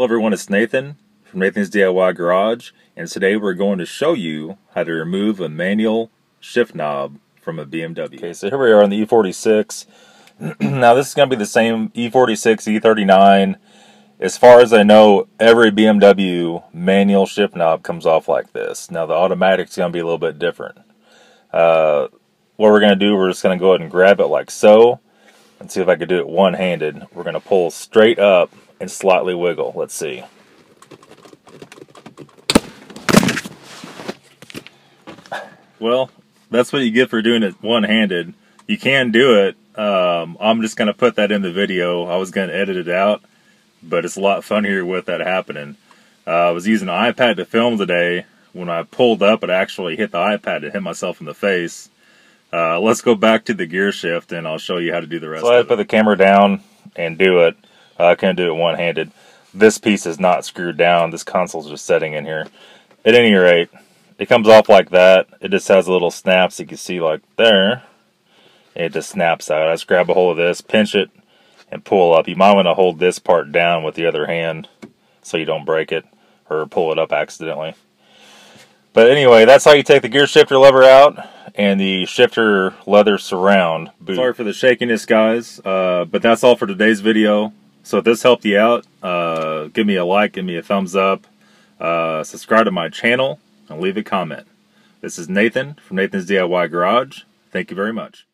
Hello everyone, it's Nathan from Nathan's DIY Garage, and today we're going to show you how to remove a manual shift knob from a BMW. Okay, so here we are on the E46. now this is going to be the same E46, E39. As far as I know, every BMW manual shift knob comes off like this. Now the automatic's going to be a little bit different. Uh, what we're going to do, we're just going to go ahead and grab it like so, and see if I could do it one-handed. We're going to pull straight up and slightly wiggle. Let's see. Well, that's what you get for doing it one-handed. You can do it. Um, I'm just going to put that in the video. I was going to edit it out, but it's a lot funnier with that happening. Uh, I was using an iPad to film today. When I pulled up, it actually hit the iPad and hit myself in the face. Uh, let's go back to the gear shift, and I'll show you how to do the rest. So I put the camera down and do it. I can't do it one-handed. This piece is not screwed down. This console's just setting in here. At any rate, it comes off like that. It just has a little snaps you can see like there. It just snaps out. I just grab a hold of this, pinch it, and pull up. You might want to hold this part down with the other hand so you don't break it or pull it up accidentally. But anyway, that's how you take the gear shifter lever out and the shifter leather surround boot. Sorry for the shakiness, guys, uh, but that's all for today's video. So if this helped you out, uh, give me a like, give me a thumbs up, uh, subscribe to my channel, and leave a comment. This is Nathan from Nathan's DIY Garage. Thank you very much.